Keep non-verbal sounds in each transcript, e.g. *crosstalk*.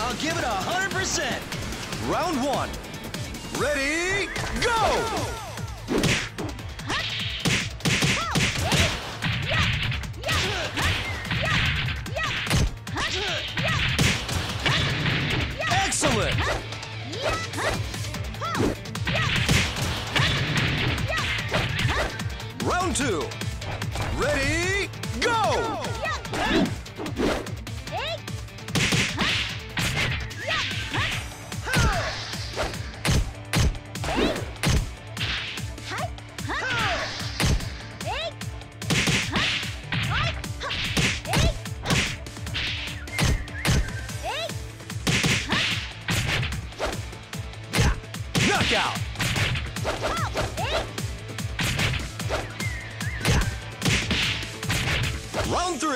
I'll give it a hundred percent. Round one. Ready, go! Excellent! Round two.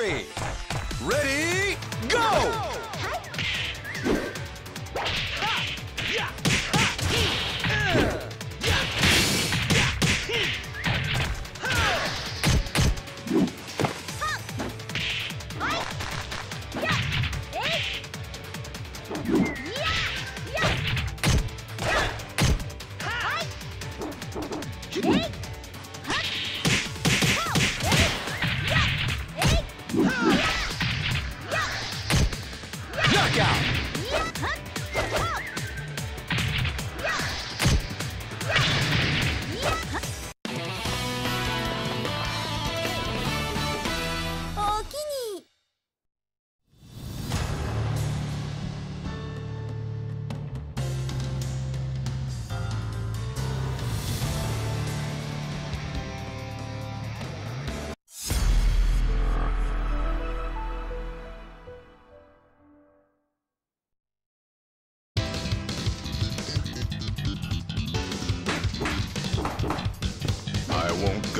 Three. Ready,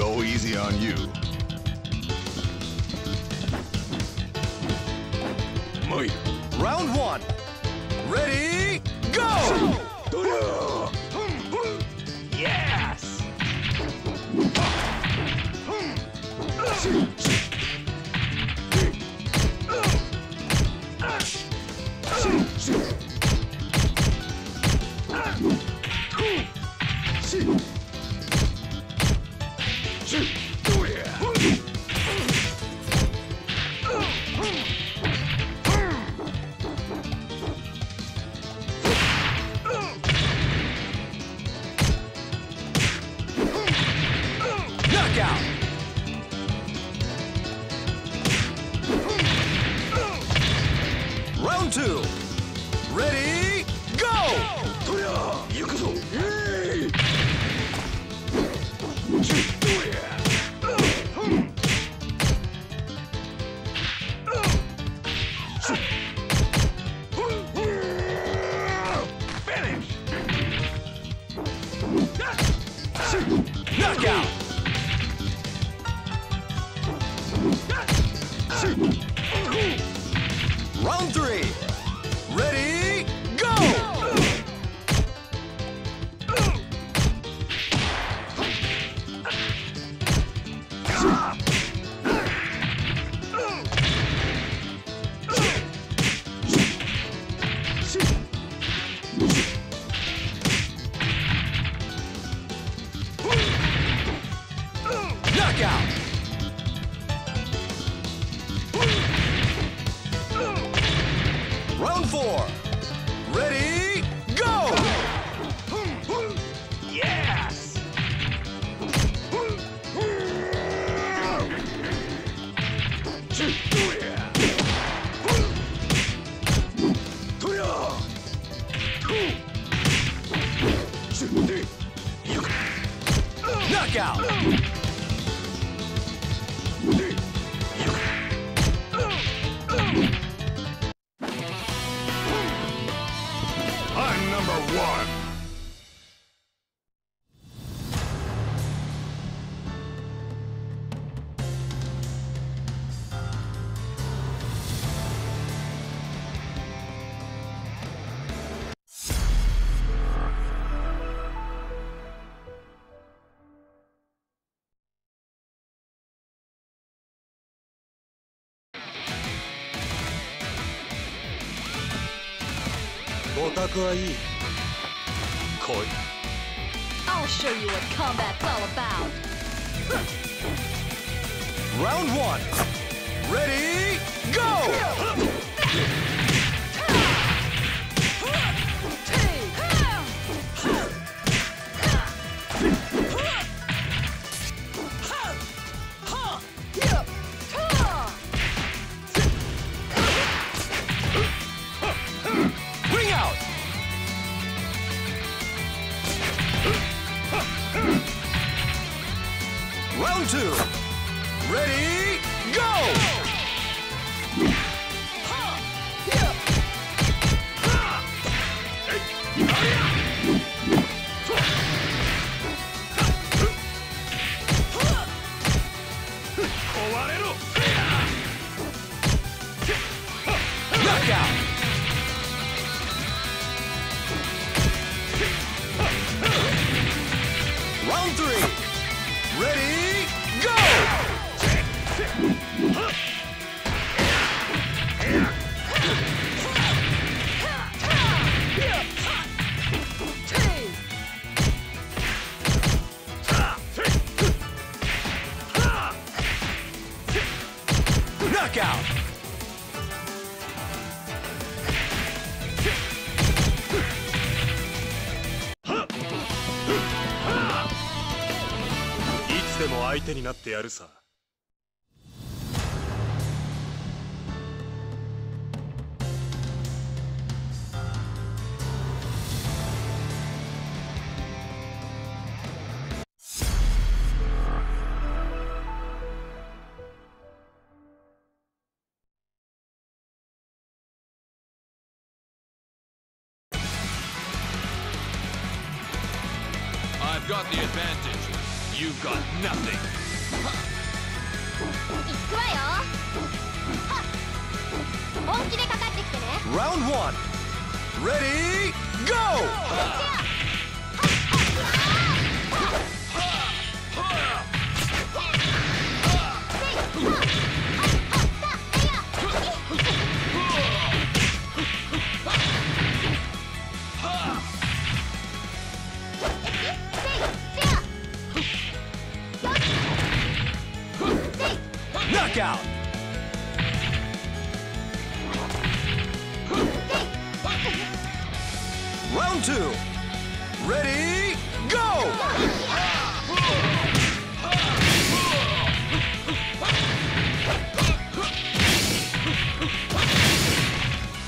go easy on you. Round one. Ready, go! Yes! Knockout! Round three. Knockout! I'll show you what combat's all about. Round 1 Knockout! 相手になってやるさ。You've got nothing. Round one. Ready, go! *laughs* Round two. Ready, go!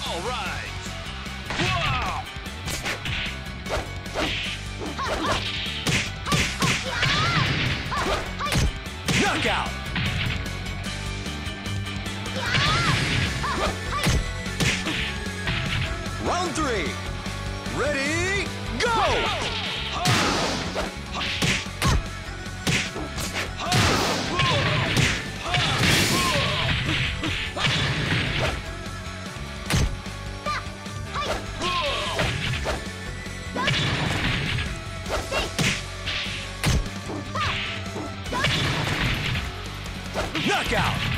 All right. Knockout! Knockout!